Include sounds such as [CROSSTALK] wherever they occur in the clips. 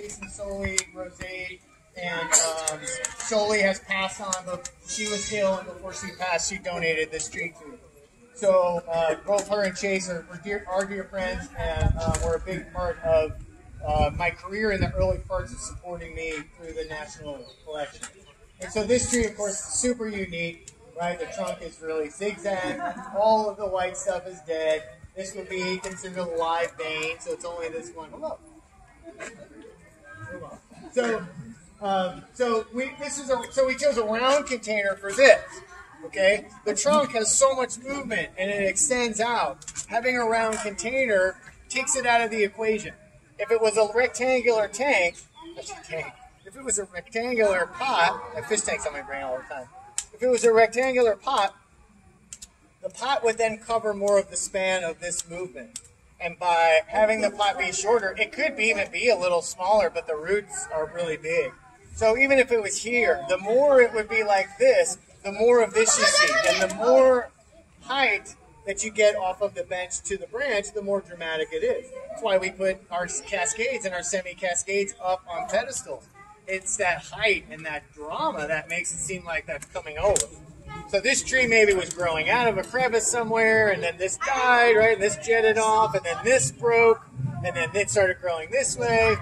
Jason Soli, Rosade, and um, Soli has passed on, but she was ill, and before she passed, she donated this tree to me. So uh, both her and Chase are, are, dear, are dear friends, and uh, were a big part of uh, my career in the early parts of supporting me through the national collection. And so this tree, of course, is super unique, right? The trunk is really zigzag. All of the white stuff is dead. This would be considered a live vein, so it's only this one. Hello. So, um, so we this is a so we chose a round container for this. Okay, the trunk has so much movement and it extends out. Having a round container takes it out of the equation. If it was a rectangular tank, tank. If it was a rectangular pot, a fish tanks on my brain all the time. If it was a rectangular pot, the pot would then cover more of the span of this movement. And by having the pot be shorter, it could be, even be a little smaller, but the roots are really big. So even if it was here, the more it would be like this, the more of this you see. And the more height that you get off of the bench to the branch, the more dramatic it is. That's why we put our cascades and our semi-cascades up on pedestals. It's that height and that drama that makes it seem like that's coming over. So this tree maybe was growing out of a crevice somewhere, and then this died, right? And this jetted off, and then this broke, and then it started growing this way.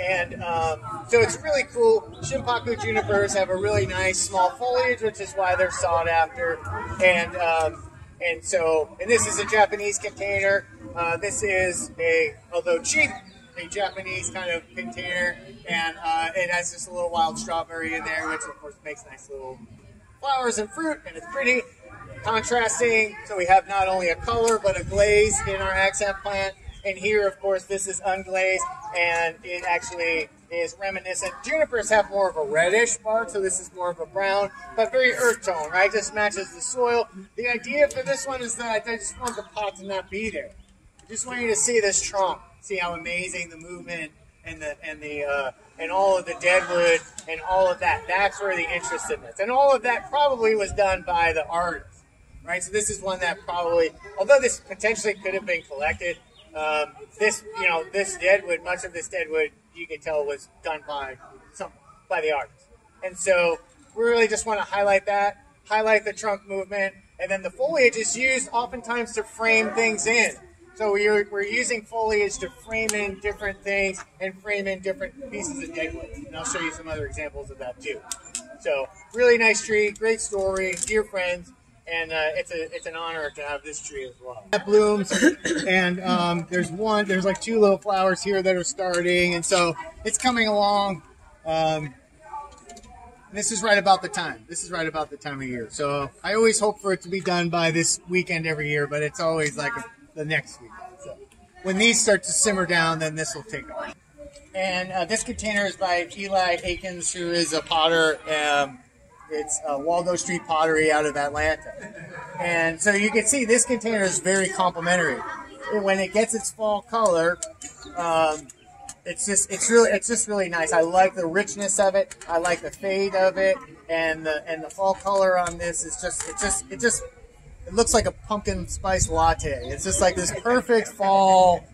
And um, so it's really cool. Shimpaku junipers have a really nice small foliage, which is why they're sought after. And um, and so, and this is a Japanese container. Uh, this is a, although cheap, a Japanese kind of container, and uh, it has just a little wild strawberry in there, which of course makes nice little flowers and fruit, and it's pretty contrasting. So we have not only a color but a glaze in our accent plant. And here, of course, this is unglazed, and it actually is reminiscent. Junipers have more of a reddish bark, so this is more of a brown, but very earth tone, right? Just matches the soil. The idea for this one is that I just want the pot to not be there. I just want you to see this trunk, see how amazing the movement and the and the uh, and all of the deadwood and all of that. That's where the interest in this, and all of that probably was done by the artist, right? So this is one that probably, although this potentially could have been collected, um, this, you know, this deadwood, much of this deadwood, you can tell was done by some by the artist. And so we really just want to highlight that, highlight the trunk movement, and then the foliage is used oftentimes to frame things in. So we're, we're using foliage to frame in different things and frame in different pieces of deadwood. And I'll show you some other examples of that too. So really nice tree, great story, dear friends and uh, it's a it's an honor to have this tree as well. That blooms, and um, there's one, there's like two little flowers here that are starting, and so it's coming along. Um, this is right about the time. This is right about the time of year. So I always hope for it to be done by this weekend every year, but it's always like a, the next weekend. So when these start to simmer down, then this will take off. And uh, this container is by Eli Akins, who is a potter. Um, it's uh, Waldo Street Pottery out of Atlanta. And so you can see this container is very complimentary. When it gets its fall color, um, it's just it's really it's just really nice. I like the richness of it. I like the fade of it, and the and the fall color on this is just it just it just it looks like a pumpkin spice latte. It's just like this perfect fall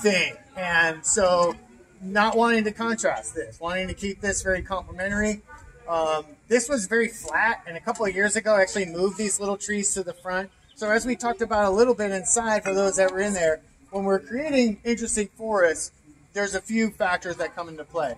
thing. And so, not wanting to contrast this, wanting to keep this very complimentary. Um, this was very flat, and a couple of years ago, I actually moved these little trees to the front. So as we talked about a little bit inside, for those that were in there, when we're creating interesting forests, there's a few factors that come into play.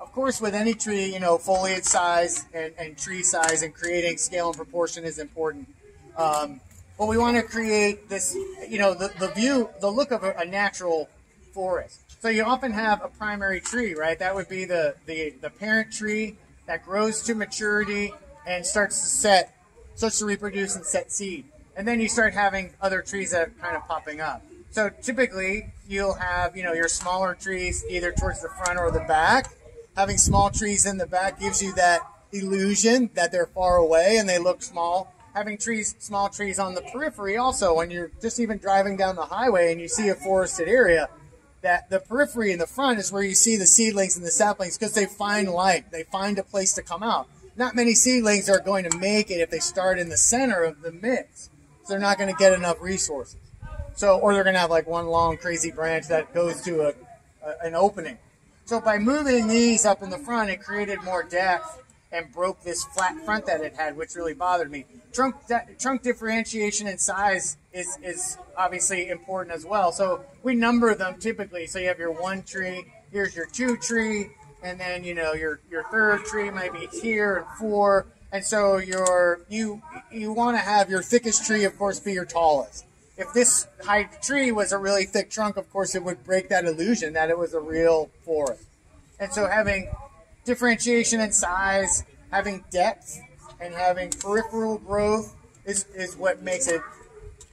Of course, with any tree, you know, foliage size and, and tree size and creating scale and proportion is important. Um, but we want to create this, you know, the, the view, the look of a, a natural forest. So you often have a primary tree, right? That would be the, the, the parent tree that grows to maturity and starts to set, starts to reproduce and set seed. And then you start having other trees that are kind of popping up. So typically you'll have, you know, your smaller trees either towards the front or the back. Having small trees in the back gives you that illusion that they're far away and they look small. Having trees, small trees on the periphery also, when you're just even driving down the highway and you see a forested area, that the periphery in the front is where you see the seedlings and the saplings because they find light. They find a place to come out. Not many seedlings are going to make it if they start in the center of the mix. So they're not going to get enough resources. So, or they're going to have like one long crazy branch that goes to a, a, an opening. So by moving these up in the front, it created more depth and broke this flat front that it had, which really bothered me. Trunk trunk differentiation and size is is obviously important as well. So we number them typically. So you have your one tree, here's your two tree, and then you know your your third tree might be here and four. And so your you you want to have your thickest tree, of course, be your tallest. If this high tree was a really thick trunk, of course, it would break that illusion that it was a real forest. And so having differentiation in size, having depth, and having peripheral growth is, is what makes it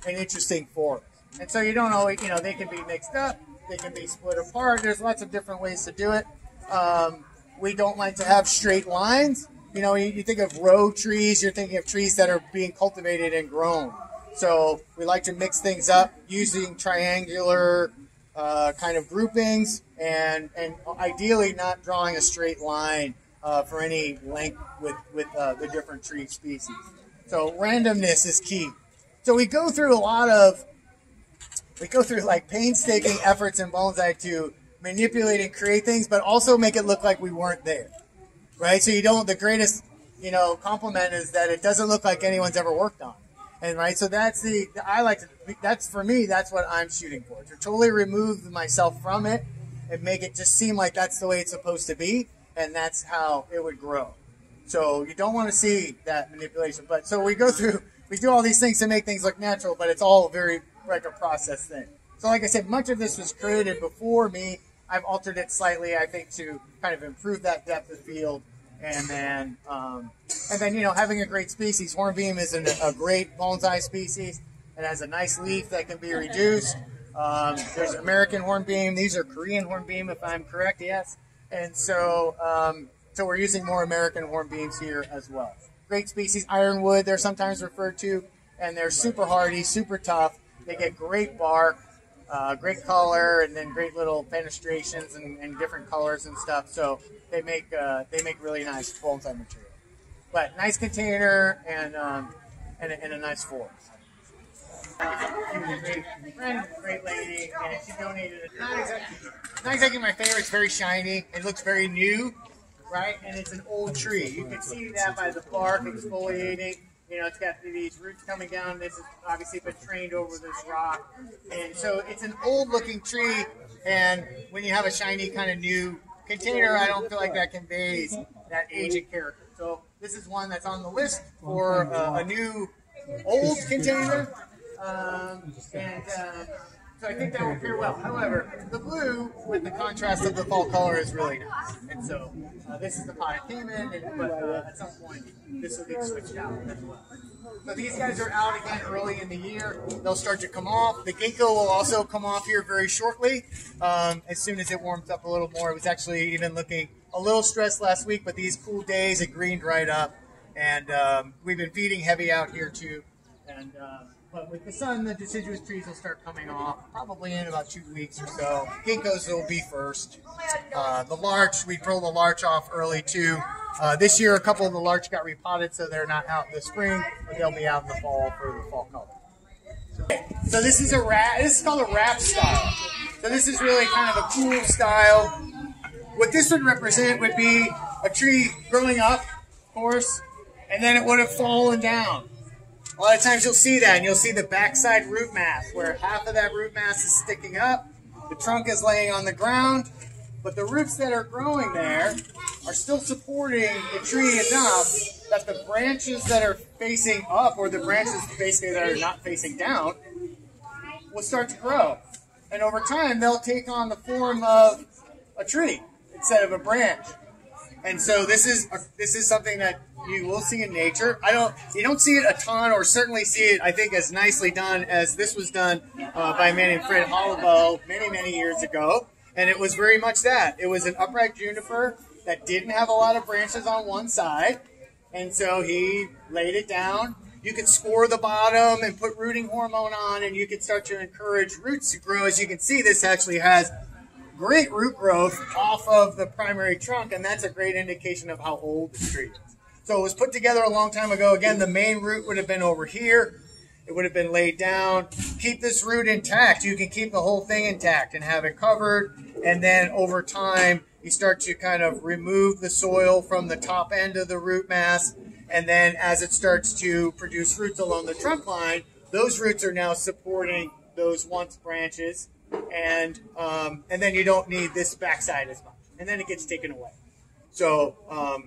an interesting forest. And so you don't always, you know, they can be mixed up, they can be split apart. There's lots of different ways to do it. Um, we don't like to have straight lines. You know, you, you think of row trees, you're thinking of trees that are being cultivated and grown. So we like to mix things up using triangular uh, kind of groupings and, and ideally not drawing a straight line uh, for any length with, with uh, the different tree species. So randomness is key. So we go through a lot of, we go through like painstaking efforts in bonsai to manipulate and create things, but also make it look like we weren't there, right? So you don't, the greatest, you know, compliment is that it doesn't look like anyone's ever worked on. And right, so that's the, I like to, that's for me, that's what I'm shooting for. To totally remove myself from it and make it just seem like that's the way it's supposed to be and that's how it would grow. So you don't want to see that manipulation. But so we go through, [LAUGHS] we do all these things to make things look natural, but it's all very like a process thing. So like I said, much of this was created before me. I've altered it slightly, I think, to kind of improve that depth of field. And then, um, and then, you know, having a great species. Hornbeam is an, a great bonsai species. It has a nice leaf that can be reduced. Um, there's American hornbeam. These are Korean hornbeam, if I'm correct. Yes. And so, um, so we're using more American hornbeams here as well. Great species, ironwood, they're sometimes referred to, and they're super hardy, super tough. They get great bark, uh, great color, and then great little fenestrations and, and different colors and stuff. So they make uh, they make really nice bonsai material. But nice container and um, and, a, and a nice forest. She was a great friend, great lady, and she donated it. Not exactly my favorite. It's very shiny. It looks very new, right? And it's an old tree. You can see that by the bark exfoliating. You know, it's got these roots coming down. This has obviously been trained over this rock. And so it's an old looking tree. And when you have a shiny kind of new container, I don't feel like that conveys that age and character. So this is one that's on the list for uh, a new old container um, and um, so I think that will pair well. However, the blue with the contrast of the fall color is really nice. And so uh, this is the pot it came in, and, but uh, at some point this will get switched out as well. So these guys are out again early in the year. They'll start to come off. The ginkgo will also come off here very shortly um, as soon as it warms up a little more. It was actually even looking a little stressed last week, but these cool days it greened right up. And um, we've been feeding heavy out here too. And uh, but with the sun, the deciduous trees will start coming off probably in about two weeks or so. Ginkgos will be first. Uh, the larch, we pull the larch off early too. Uh, this year, a couple of the larch got repotted, so they're not out in the spring, but they'll be out in the fall for the fall color. So, so this is a raft. This is called a raft style. So this is really kind of a cool style. What this would represent would be a tree growing up, of course, and then it would have fallen down. A lot of times you'll see that, and you'll see the backside root mass, where half of that root mass is sticking up, the trunk is laying on the ground, but the roots that are growing there are still supporting the tree enough that the branches that are facing up, or the branches basically that are not facing down, will start to grow. And over time, they'll take on the form of a tree instead of a branch. And so this is a, this is something that you will see in nature. I don't you don't see it a ton, or certainly see it I think as nicely done as this was done uh, by a man named Fred Hollebow many many years ago. And it was very much that. It was an upright juniper that didn't have a lot of branches on one side, and so he laid it down. You could score the bottom and put rooting hormone on, and you could start to encourage roots to grow. As you can see, this actually has great root growth off of the primary trunk, and that's a great indication of how old the tree is. So it was put together a long time ago. Again, the main root would have been over here. It would have been laid down. Keep this root intact. You can keep the whole thing intact and have it covered. And then over time, you start to kind of remove the soil from the top end of the root mass. And then as it starts to produce roots along the trunk line, those roots are now supporting those once branches. And, um, and then you don't need this backside as much. And then it gets taken away. So um,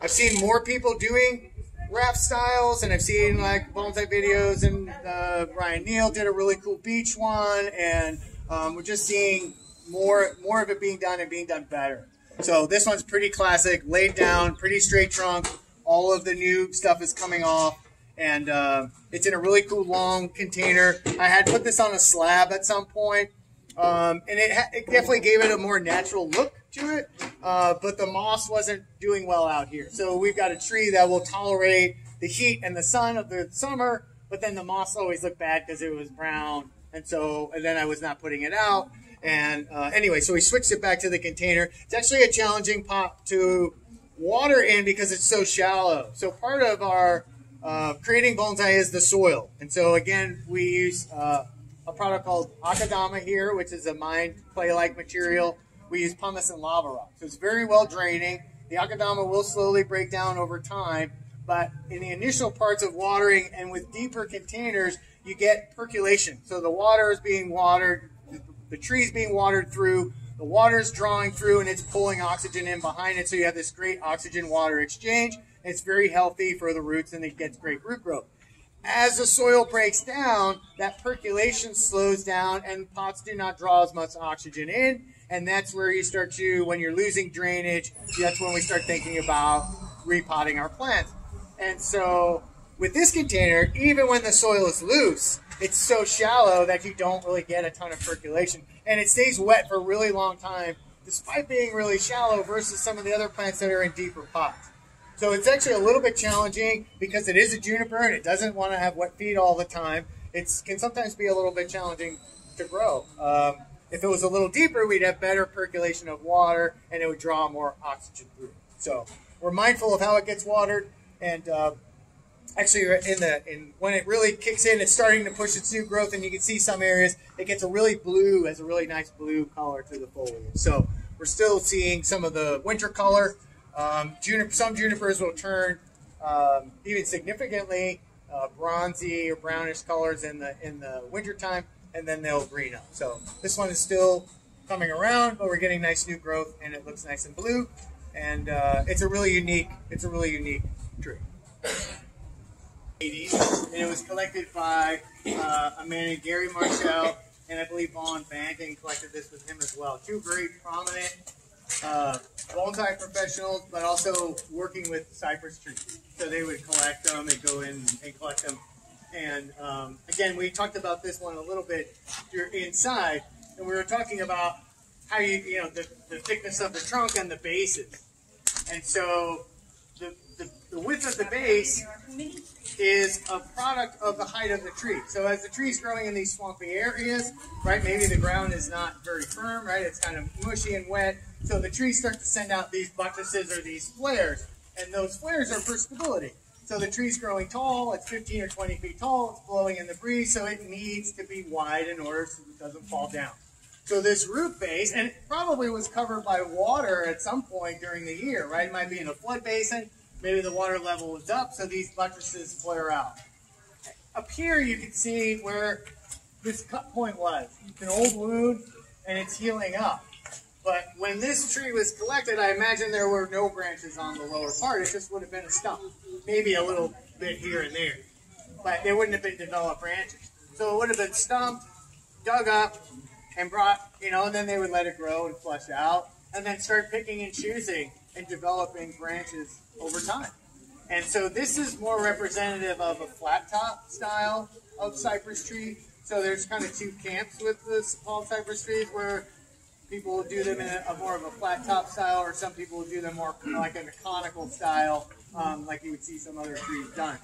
I've seen more people doing raft styles, and I've seen like bonsai videos, and uh, Ryan Neil did a really cool beach one, and um, we're just seeing more more of it being done and being done better. So this one's pretty classic, laid down, pretty straight trunk. All of the new stuff is coming off, and uh, it's in a really cool long container. I had put this on a slab at some point, um, and it, it, definitely gave it a more natural look to it, uh, but the moss wasn't doing well out here. So we've got a tree that will tolerate the heat and the sun of the summer, but then the moss always looked bad because it was brown, and so and then I was not putting it out. And uh, anyway, so we switched it back to the container. It's actually a challenging pot to water in because it's so shallow. So part of our uh, creating bonsai is the soil, and so again we use uh, a product called Akadama here, which is a mined clay-like material. We use pumice and lava rock. So it's very well draining. The Akadama will slowly break down over time, but in the initial parts of watering and with deeper containers, you get percolation. So the water is being watered, the tree is being watered through, the water is drawing through and it's pulling oxygen in behind it. So you have this great oxygen water exchange. It's very healthy for the roots and it gets great root growth as the soil breaks down, that percolation slows down and pots do not draw as much oxygen in. And that's where you start to, when you're losing drainage, that's when we start thinking about repotting our plants. And so with this container, even when the soil is loose, it's so shallow that you don't really get a ton of percolation. And it stays wet for a really long time, despite being really shallow versus some of the other plants that are in deeper pots. So it's actually a little bit challenging because it is a juniper and it doesn't want to have wet feet all the time. It can sometimes be a little bit challenging to grow. Um, if it was a little deeper, we'd have better percolation of water and it would draw more oxygen through. So we're mindful of how it gets watered and uh, actually in the in when it really kicks in, it's starting to push its new growth and you can see some areas it gets a really blue, has a really nice blue color to the foliage. So we're still seeing some of the winter color um, some junipers will turn um, even significantly uh, bronzy or brownish colors in the in the wintertime, and then they'll green up. So this one is still coming around, but we're getting nice new growth, and it looks nice and blue. And uh, it's a really unique it's a really unique tree. 80s, and it was collected by uh, a man named Gary Marshall, and I believe Vaughn Banting collected this with him as well. Two very prominent uh, bonsai professionals, but also working with cypress trees. So they would collect them, they go in and collect them. And um, again, we talked about this one a little bit You're inside, and we were talking about how you, you know, the, the thickness of the trunk and the bases. And so the, the, the width of the base is a product of the height of the tree. So as the tree is growing in these swampy areas, right, maybe the ground is not very firm, right, it's kind of mushy and wet, so the trees start to send out these buttresses or these flares, and those flares are for stability. So the tree's growing tall, it's 15 or 20 feet tall, it's blowing in the breeze, so it needs to be wide in order so it doesn't fall down. So this root base, and it probably was covered by water at some point during the year, right? It might be in a flood basin, maybe the water level was up, so these buttresses flare out. Up here you can see where this cut point was. It's an old wound, and it's healing up. But when this tree was collected, I imagine there were no branches on the lower part. It just would have been a stump. Maybe a little bit here and there. But there wouldn't have been developed branches. So it would have been stumped, dug up, and brought, you know, and then they would let it grow and flush out, and then start picking and choosing and developing branches over time. And so this is more representative of a flat top style of cypress tree. So there's kind of two camps with the small cypress trees where people will do them in a, a, more of a flat top style, or some people will do them more like in a conical style, um, like you would see some other trees done.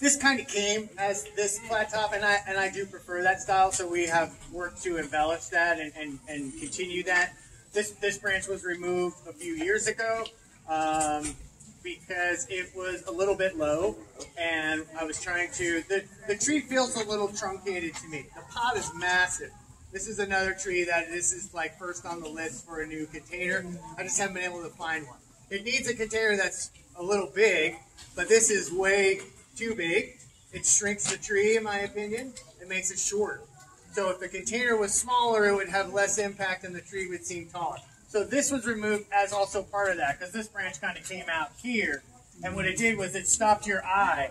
This kind of came as this flat top, and I and I do prefer that style. So we have worked to embellish that and, and, and continue that. This this branch was removed a few years ago um, because it was a little bit low, and I was trying to. The the tree feels a little truncated to me. The pot is massive this is another tree that this is like first on the list for a new container. I just haven't been able to find one. It needs a container that's a little big, but this is way too big. It shrinks the tree, in my opinion. It makes it short. So if the container was smaller, it would have less impact and the tree would seem taller. So this was removed as also part of that because this branch kind of came out here. And what it did was it stopped your eye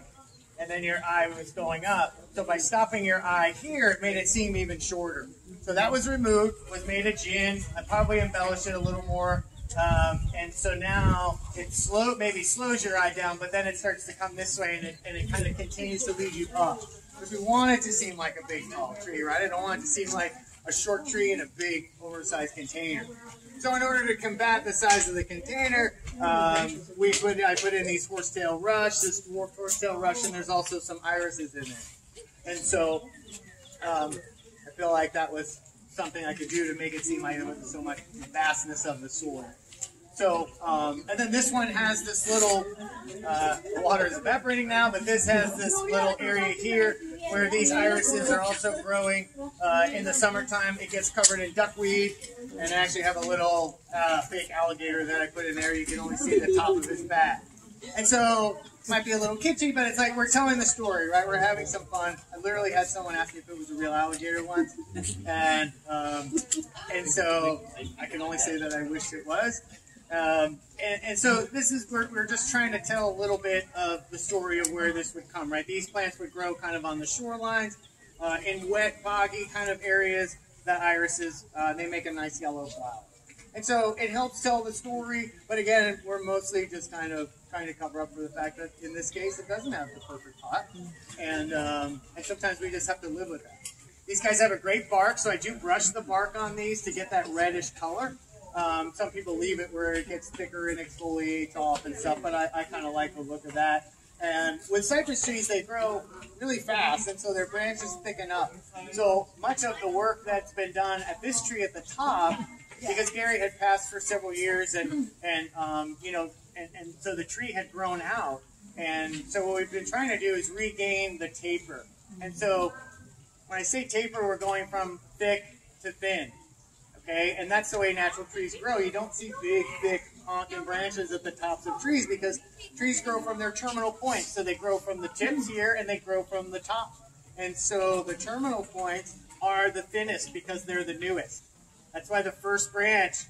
and then your eye was going up. So by stopping your eye here, it made it seem even shorter. So that was removed, was made a jin. I probably embellished it a little more. Um, and so now it slow, maybe slows your eye down, but then it starts to come this way and it, and it kind of continues to lead you up. Because we want it to seem like a big tall tree, right? I don't want it to seem like a short tree in a big oversized container. So in order to combat the size of the container, um, we put I put in these horsetail rush, this dwarf horsetail rush, and there's also some irises in there. And so um, feel like that was something I could do to make it seem like there wasn't so much vastness of the soil. So, um, and then this one has this little, uh, water is evaporating now, but this has this little area here where these irises are also growing. Uh, in the summertime, it gets covered in duckweed, and I actually have a little uh, fake alligator that I put in there. You can only see the top of his back. And so, might be a little kitschy, but it's like we're telling the story, right? We're having some fun. I literally had someone ask me if it was a real alligator once, and um, and so I can only say that I wish it was. Um, and, and, so this is we're, we're just trying to tell a little bit of the story of where this would come, right? These plants would grow kind of on the shorelines, uh, in wet, boggy kind of areas. The irises, uh, they make a nice yellow flower. And so it helps tell the story, but again, we're mostly just kind of trying to cover up for the fact that in this case, it doesn't have the perfect pot, and um, and sometimes we just have to live with that. These guys have a great bark, so I do brush the bark on these to get that reddish color. Um, some people leave it where it gets thicker and exfoliates off and stuff, but I, I kind of like the look of that. And with cypress trees, they grow really fast, and so their branches thicken up. So much of the work that's been done at this tree at the top, because Gary had passed for several years, and and um, you know, and, and so the tree had grown out, and so what we've been trying to do is regain the taper. And so when I say taper, we're going from thick to thin. Okay, and that's the way natural trees grow. You don't see big, thick, honking branches at the tops of trees because trees grow from their terminal points. So they grow from the tips here and they grow from the top. And so the terminal points are the thinnest because they're the newest. That's why the first branch,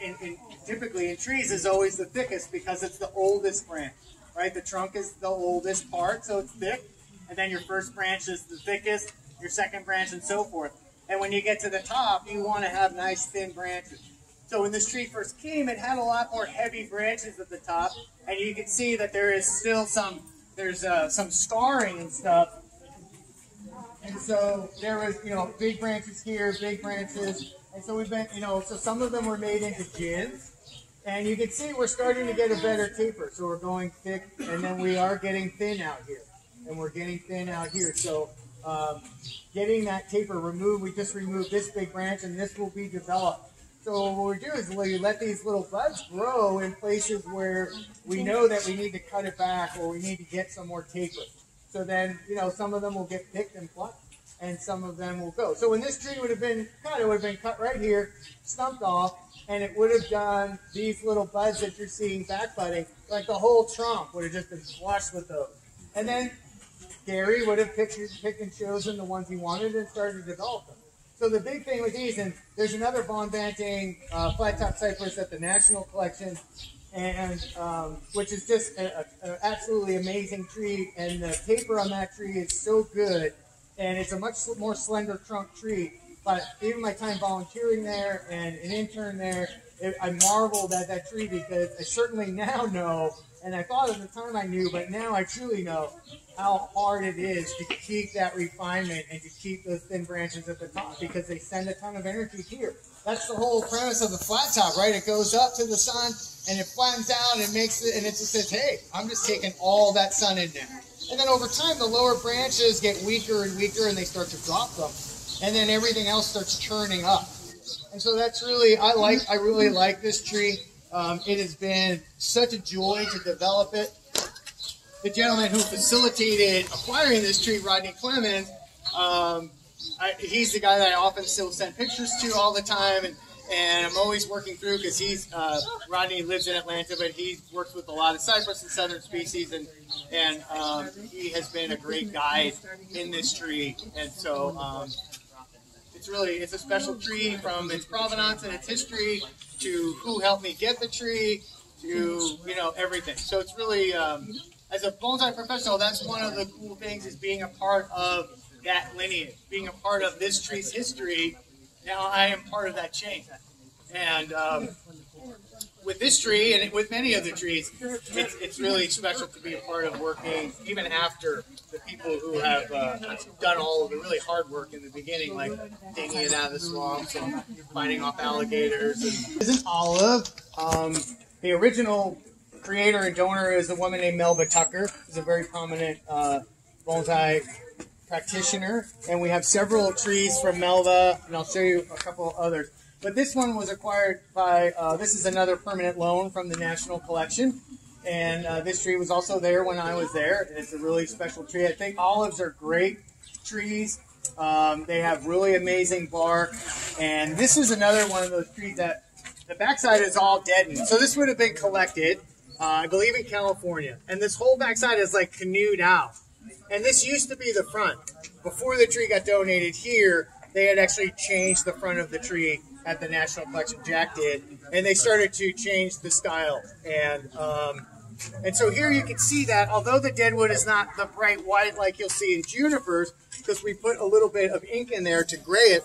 in, typically in trees, is always the thickest because it's the oldest branch. Right? The trunk is the oldest part, so it's thick. And then your first branch is the thickest, your second branch, and so forth. And when you get to the top, you want to have nice thin branches. So when this tree first came, it had a lot more heavy branches at the top, and you can see that there is still some there's uh, some scarring and stuff. And so there was you know big branches here, big branches, and so we've been you know so some of them were made into jins. And you can see we're starting to get a better taper. So we're going thick, and then we are getting thin out here. And we're getting thin out here. So um, getting that taper removed, we just remove this big branch and this will be developed. So what we do is we let these little buds grow in places where we know that we need to cut it back or we need to get some more taper. So then, you know, some of them will get picked and plucked and some of them will go. So when this tree would have been cut, it would have been cut right here, stumped off, and it would have done these little buds that you're seeing back budding, like the whole trunk would have just been flushed with those. And then Gary would have picked, picked and chosen the ones he wanted and started to develop them. So the big thing with these, and there's another Vaughn Banting uh, flat top cypress at the National Collection, and um, which is just an absolutely amazing tree. And the taper on that tree is so good, and it's a much more slender trunk tree. But even my time volunteering there and an intern there, it, I marveled at that tree because I certainly now know, and I thought at the time I knew, but now I truly know how hard it is to keep that refinement and to keep those thin branches at the top because they send a ton of energy here. That's the whole premise of the flat top, right? It goes up to the sun and it flattens out and makes it, and it just says, hey, I'm just taking all that sun in there. And then over time, the lower branches get weaker and weaker and they start to drop them. And then everything else starts churning up. And so that's really, I like, I really like this tree. Um, it has been such a joy to develop it the gentleman who facilitated acquiring this tree, Rodney Clemons, um, I, he's the guy that I often still send pictures to all the time, and and I'm always working through because he's uh, Rodney lives in Atlanta, but he works with a lot of cypress and southern species, and and um, he has been a great guide in this tree, and so um, it's really it's a special tree from its provenance and its history to who helped me get the tree to you know everything. So it's really um, as a bonsai professional, that's one of the cool things is being a part of that lineage, being a part of this tree's history now I am part of that chain. And um, with this tree and with many of the trees, it's, it's, really special to be a part of working even after the people who have uh, done all of the really hard work in the beginning, like digging it out of the swamps and fighting off alligators. This is an olive. Um, the original creator and donor is a woman named Melba Tucker. She's a very prominent uh, bonsai practitioner, and we have several trees from Melba, and I'll show you a couple others. But this one was acquired by, uh, this is another permanent loan from the National Collection. And uh, this tree was also there when I was there. It's a really special tree. I think olives are great trees. Um, they have really amazing bark. And this is another one of those trees that the backside is all deadened. So this would have been collected, uh, I believe in California. And this whole backside is like canoed out. And this used to be the front. Before the tree got donated here, they had actually changed the front of the tree at the National Collection. Jack did, and they started to change the style. And um, and so here you can see that although the deadwood is not the bright white like you'll see in junipers, because we put a little bit of ink in there to gray it.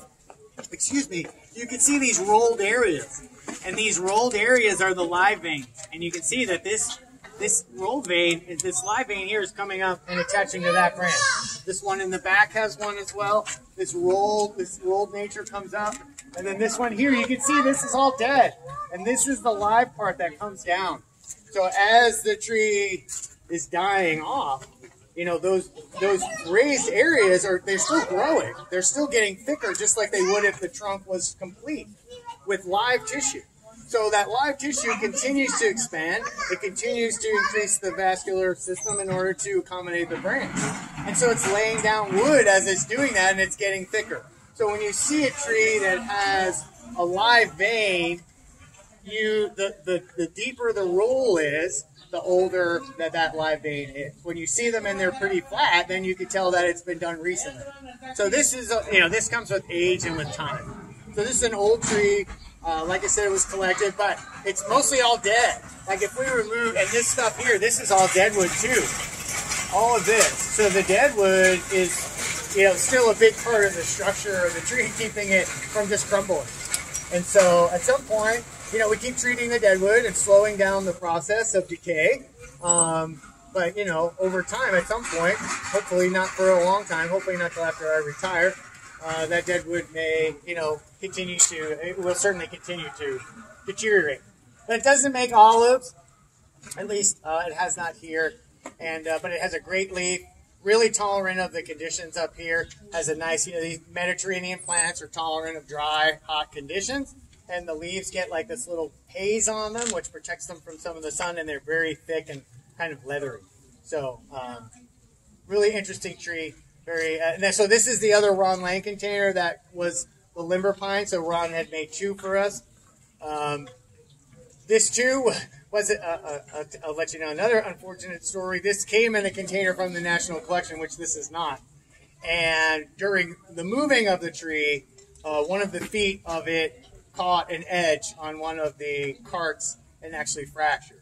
Excuse me. You can see these rolled areas, and these rolled areas are the live veins, and you can see that this this roll vein, this live vein here is coming up and attaching to that branch. This one in the back has one as well. This rolled, this rolled nature comes up. And then this one here, you can see this is all dead. And this is the live part that comes down. So as the tree is dying off, you know, those those raised areas are they're still growing. They're still getting thicker just like they would if the trunk was complete with live tissue. So that live tissue continues to expand. It continues to increase the vascular system in order to accommodate the branch. And so it's laying down wood as it's doing that and it's getting thicker. So when you see a tree that has a live vein, you the, the, the deeper the roll is, the older that that live vein is. When you see them and they're pretty flat, then you can tell that it's been done recently. So this is, a, you know, this comes with age and with time. So this is an old tree uh, like I said, it was collected, but it's mostly all dead. Like if we remove, and this stuff here, this is all deadwood too. All of this. So the deadwood is, you know, still a big part of the structure of the tree, [LAUGHS] keeping it from just crumbling. And so at some point, you know, we keep treating the deadwood and slowing down the process of decay. Um, but, you know, over time, at some point, hopefully not for a long time, hopefully not till after I retire, uh, that deadwood may, you know, continue to, it will certainly continue to deteriorate. But it doesn't make olives, at least uh, it has not here, and uh, but it has a great leaf, really tolerant of the conditions up here, has a nice, you know, these Mediterranean plants are tolerant of dry, hot conditions, and the leaves get like this little haze on them, which protects them from some of the sun, and they're very thick and kind of leathery. So, um, really interesting tree. Very, uh, so this is the other Ron Lang container that was the limber pine. So Ron had made two for us. Um, this too was, uh, uh, uh, I'll let you know another unfortunate story. This came in a container from the National Collection, which this is not. And during the moving of the tree, uh, one of the feet of it caught an edge on one of the carts and actually fractured.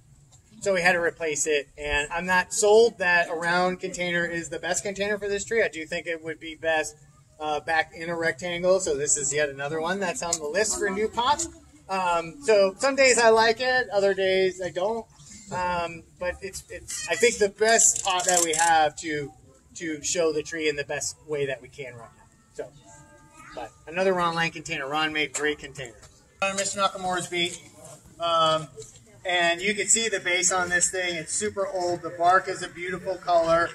So we had to replace it. And I'm not sold that a round container is the best container for this tree. I do think it would be best uh, back in a rectangle. So this is yet another one that's on the list for new pots. Um, so some days I like it, other days I don't. Um, but it's, it's, I think the best pot that we have to, to show the tree in the best way that we can right now. So, but another Ron Lang container. Ron made great containers. On Mr. Nakamura's beech. Um, and you can see the base on this thing. It's super old. The bark is a beautiful color.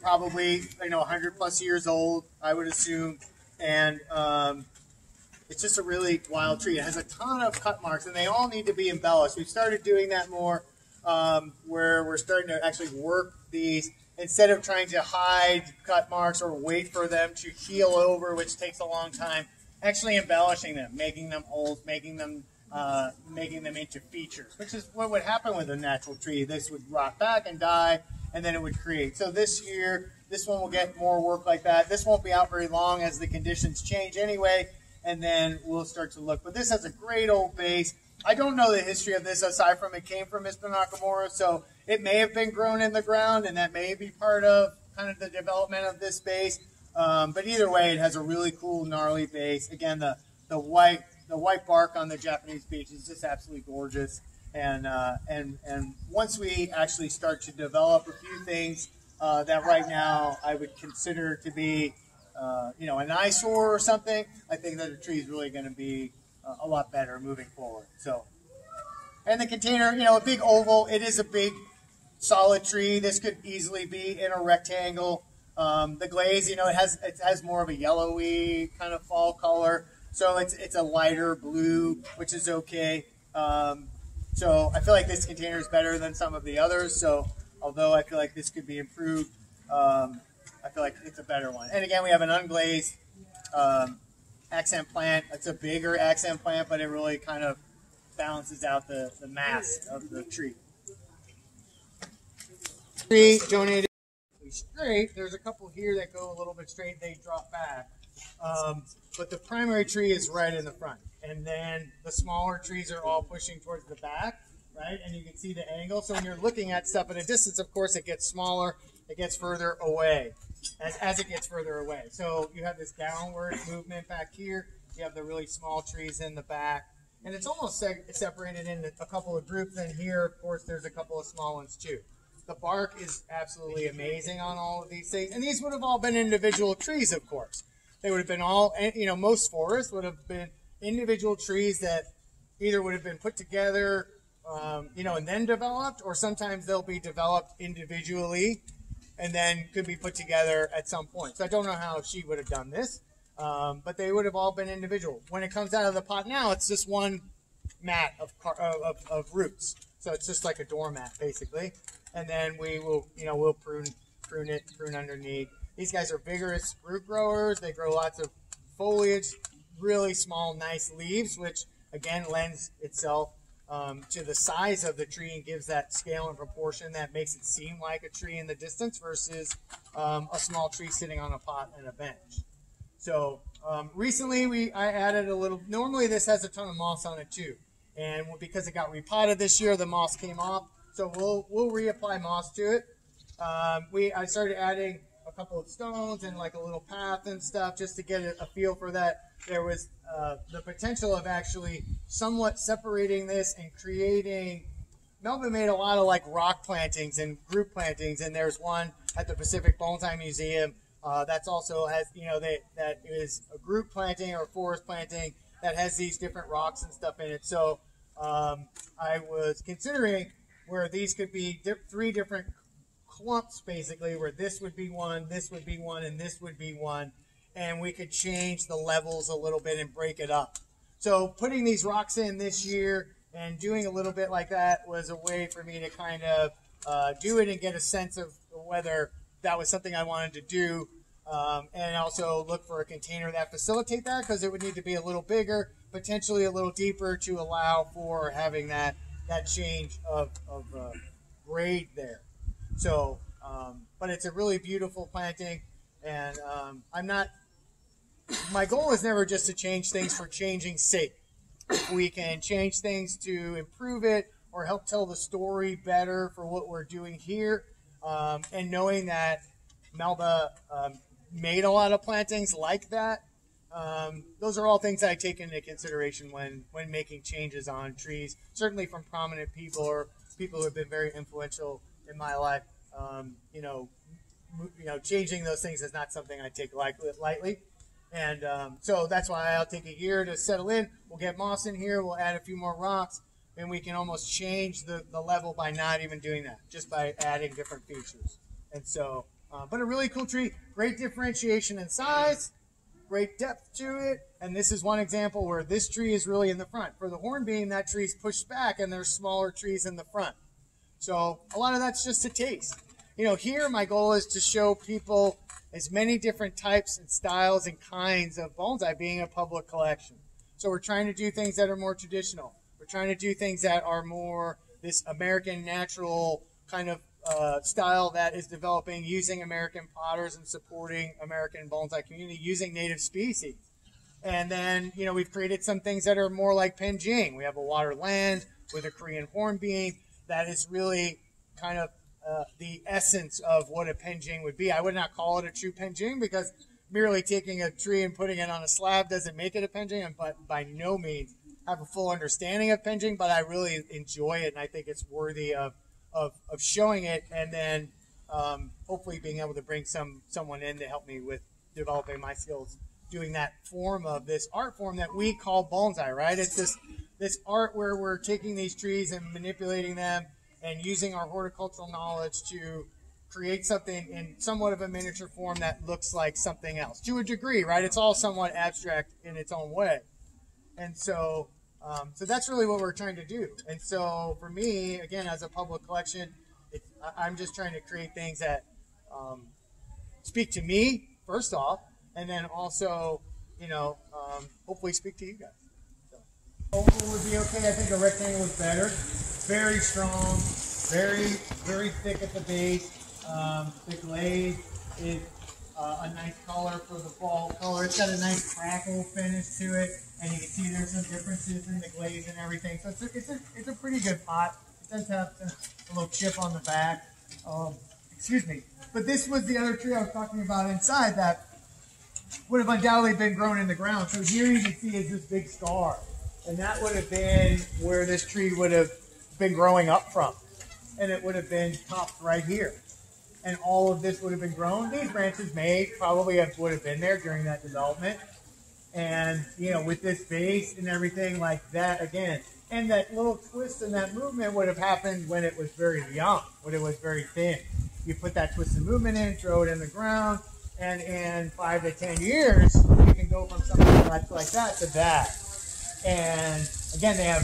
Probably, you know, 100 plus years old, I would assume. And um, it's just a really wild tree. It has a ton of cut marks, and they all need to be embellished. We've started doing that more, um, where we're starting to actually work these instead of trying to hide cut marks or wait for them to heal over, which takes a long time, actually embellishing them, making them old, making them uh, making them into features, which is what would happen with a natural tree. This would rot back and die, and then it would create. So this year, this one will get more work like that. This won't be out very long as the conditions change anyway, and then we'll start to look. But this has a great old base. I don't know the history of this aside from it came from Mr. Nakamura, so it may have been grown in the ground, and that may be part of kind of the development of this base. Um, but either way, it has a really cool, gnarly base. Again, the the white the white bark on the Japanese beech is just absolutely gorgeous. And uh, and and once we actually start to develop a few things uh, that right now I would consider to be, uh, you know, an eyesore or something, I think that the tree is really going to be a lot better moving forward. So, and the container, you know, a big oval. It is a big, solid tree. This could easily be in a rectangle. Um, the glaze, you know, it has it has more of a yellowy kind of fall color, so it's it's a lighter blue, which is okay. Um, so I feel like this container is better than some of the others. So although I feel like this could be improved, um, I feel like it's a better one. And again, we have an unglazed um, accent plant. It's a bigger accent plant, but it really kind of balances out the, the mass of the tree. Tree donated straight. There's a couple here that go a little bit straight. They drop back. Um, but the primary tree is right in the front. And then the smaller trees are all pushing towards the back, right? And you can see the angle. So when you're looking at stuff at a distance, of course, it gets smaller. It gets further away as, as it gets further away. So you have this downward movement back here. You have the really small trees in the back. And it's almost se separated into a couple of groups. And here, of course, there's a couple of small ones too. The bark is absolutely amazing on all of these things. And these would have all been individual trees, of course. They would have been all, you know, most forests would have been individual trees that either would have been put together, um, you know, and then developed, or sometimes they'll be developed individually and then could be put together at some point. So I don't know how she would have done this, um, but they would have all been individual. When it comes out of the pot now, it's just one mat of, of, of roots. So it's just like a doormat, basically. And then we will, you know, we'll prune, prune it, prune underneath. These guys are vigorous root growers. They grow lots of foliage, really small, nice leaves, which again lends itself um, to the size of the tree and gives that scale and proportion that makes it seem like a tree in the distance versus um, a small tree sitting on a pot and a bench. So um, recently we I added a little, normally this has a ton of moss on it too. And because it got repotted this year, the moss came off. So we'll, we'll reapply moss to it. Um, we I started adding a couple of stones and like a little path and stuff just to get a, feel for that. There was uh, the potential of actually somewhat separating this and creating. Melba made a lot of like rock plantings and group plantings, and there's one at the Pacific Bonsai Museum uh, that's also has you know that that is a group planting or forest planting that has these different rocks and stuff in it. So um, I was considering where these could be di three different clumps basically, where this would be one, this would be one, and this would be one, and we could change the levels a little bit and break it up. So putting these rocks in this year and doing a little bit like that was a way for me to kind of uh, do it and get a sense of whether that was something I wanted to do. Um, and also look for a container that facilitate that because it would need to be a little bigger, potentially a little deeper to allow for having that that change of, of uh, grade there. So, um, but it's a really beautiful planting, and um, I'm not my goal is never just to change things for changing sake. We can change things to improve it or help tell the story better for what we're doing here, um, and knowing that Melba um, made a lot of plantings like that, um, those are all things I take into consideration when when making changes on trees. Certainly from prominent people or people who have been very influential in my life. Um, you know, you know, changing those things is not something I take lightly. And um, so that's why I'll take a year to settle in. We'll get moss in here. We'll add a few more rocks. And we can almost change the, the level by not even doing that, just by adding different features. And so, uh, but a really cool tree. Great differentiation in size, great depth to it. And this is one example where this tree is really in the front. For the hornbeam, that tree is pushed back and there's smaller trees in the front. So a lot of that's just a taste you know, here my goal is to show people as many different types and styles and kinds of bonsai being a public collection. So we're trying to do things that are more traditional. We're trying to do things that are more this American natural kind of uh, style that is developing using American potters and supporting American bonsai community using native species. And then, you know, we've created some things that are more like Penjing. We have a water land with a Korean hornbeam that is really kind of uh, the essence of what a Penjing would be. I would not call it a true Penjing because merely taking a tree and putting it on a slab doesn't make it a Penjing, but by no means have a full understanding of Penjing, but I really enjoy it and I think it's worthy of, of, of showing it and then um, hopefully being able to bring some someone in to help me with developing my skills doing that form of this art form that we call bonsai, right? It's this this art where we're taking these trees and manipulating them and using our horticultural knowledge to create something in somewhat of a miniature form that looks like something else to a degree, right? It's all somewhat abstract in its own way, and so um, so that's really what we're trying to do. And so for me, again, as a public collection, it, I'm just trying to create things that um, speak to me first off, and then also, you know, um, hopefully speak to you guys. So, oval would be okay. I think a rectangle is better. Very strong, very very thick at the base. Um, the glaze is uh, a nice color for the fall color. It's got a nice crackle finish to it, and you can see there's some differences in the glaze and everything. So it's a, it's a, it's a pretty good pot. It does have a little chip on the back. Um, excuse me. But this was the other tree I was talking about inside that would have undoubtedly been grown in the ground. So here you can see is this big scar. And that would have been where this tree would have been growing up from. And it would have been topped right here. And all of this would have been grown. These branches may probably have, would have been there during that development. And, you know, with this base and everything like that, again, and that little twist and that movement would have happened when it was very young, when it was very thin. You put that twist and movement in, throw it in the ground, and in five to ten years, you can go from something like, like that to that. And again, they have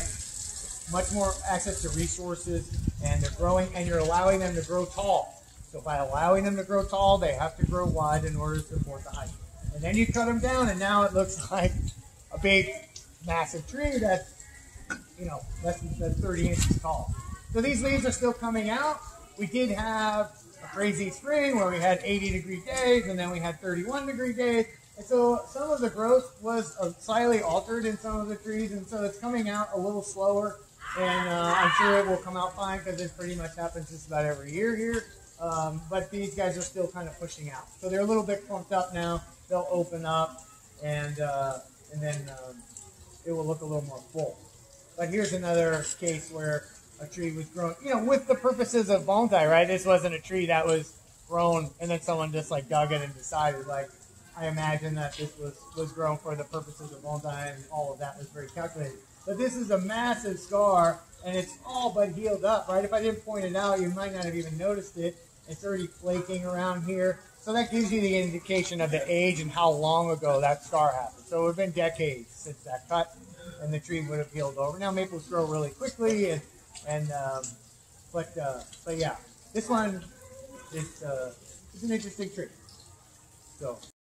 much more access to resources, and they're growing, and you're allowing them to grow tall. So by allowing them to grow tall, they have to grow wide in order to support the height. And then you cut them down, and now it looks [LAUGHS] like a big, massive tree that's, you know, less than 30 inches tall. So these leaves are still coming out. We did have a crazy spring where we had 80 degree days and then we had 31 degree days. And so some of the growth was uh, slightly altered in some of the trees, and so it's coming out a little slower. And uh, I'm sure it will come out fine because it pretty much happens just about every year here. Um, but these guys are still kind of pushing out, so they're a little bit clumped up now. They'll open up, and uh, and then um, it will look a little more full. But here's another case where a tree was grown, you know, with the purposes of bonsai, right? This wasn't a tree that was grown and then someone just like dug it and decided like I imagine that this was was grown for the purposes of bonsai and all of that was very calculated. But this is a massive scar and it's all but healed up, right? If I didn't point it out, you might not have even noticed it. It's already flaking around here. So that gives you the indication of the age and how long ago that scar happened. So it would have been decades since that cut and the tree would have healed over. Now maples grow really quickly and and um, but uh, but yeah, this one is uh, is an interesting tree. So.